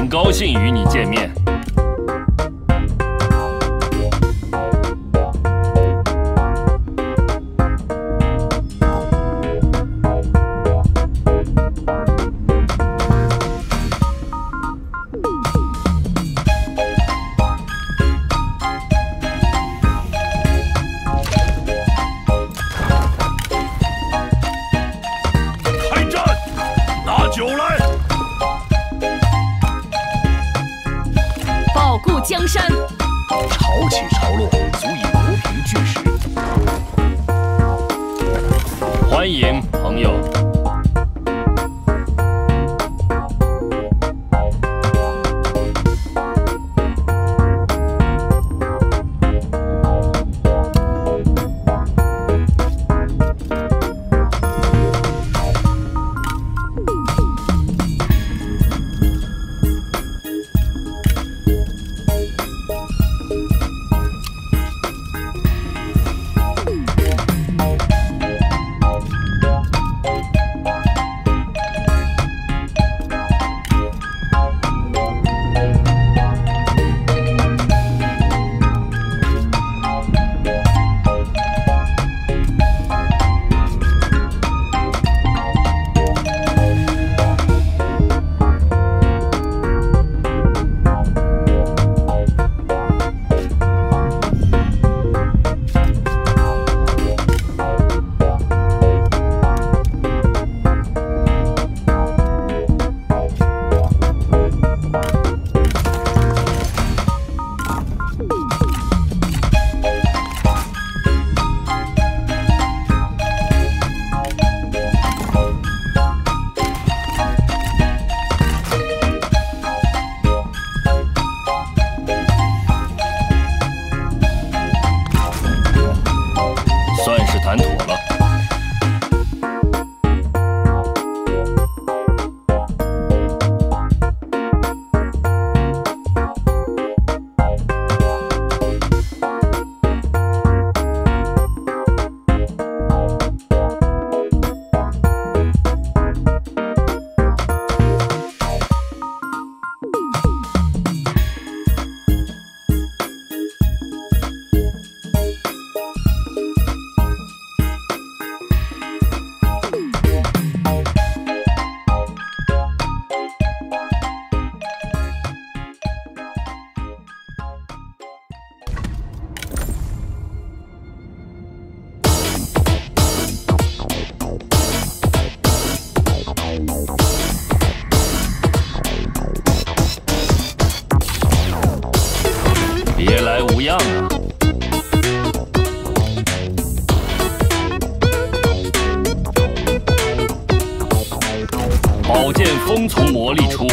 很高兴与你见面。江山，潮起潮落，足以磨平巨石。欢迎朋友。谈妥了。别来无恙啊！宝剑锋从磨砺出，